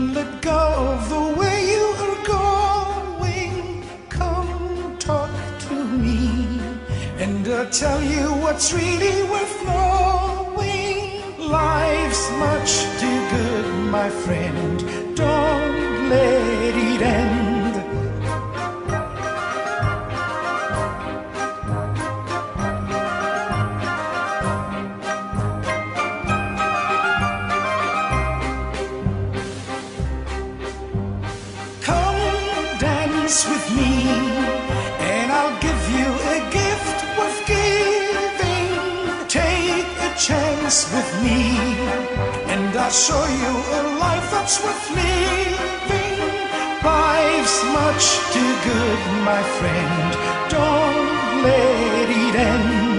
and let go of the way you are going. Come talk to me, and I'll tell you what's really worth knowing. Life's much too good, my friend. Don't let it end. Dance with me, and I'll give you a gift worth giving. Take a chance with me, and I'll show you a life that's worth living. Life's much too good, my friend. Don't let it end.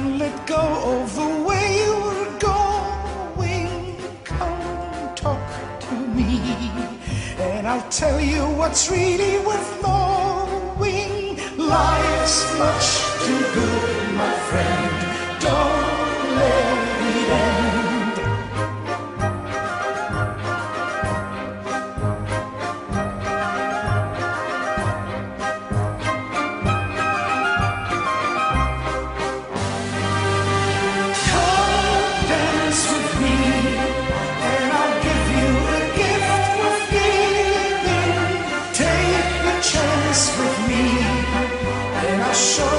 And let go of the way you're going. Come talk to me and I'll tell you what's really worth knowing. Life's much too good. show.